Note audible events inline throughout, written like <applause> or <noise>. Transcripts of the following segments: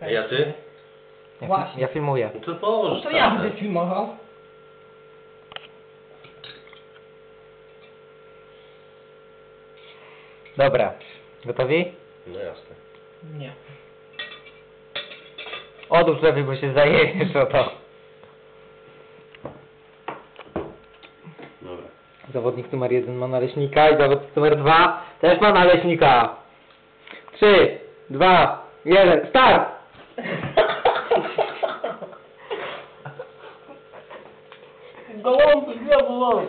A ja ty? Ja, Właśnie. ja filmuję. No to połóż To ja będę filmował. Dobra. Gotowi? No jasne. Nie. Odłóż lepiej, bo się zajęjesz o to. Dobra. Zawodnik numer jeden ma naleśnika i zawodnik numer dwa też ma naleśnika. Trzy, dwa, jeden, start! Голом ты где была?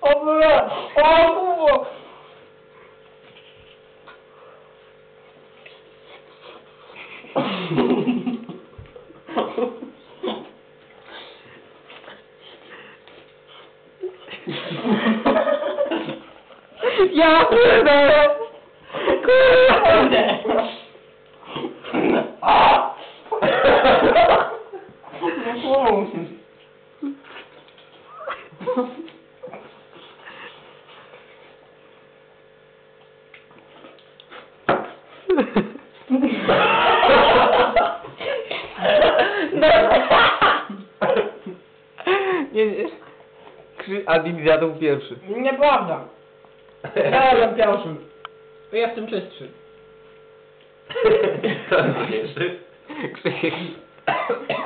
Обра, обу. Mm-hmm. Ja pierdolę! Kurde! Nie, nie. Krzy... Adin zjadł pierwszy. Nieprawda. Ja jestem pierwszy. Ja jestem czystszy. <laughs> To jest pierwszy. Krzysiek. <laughs>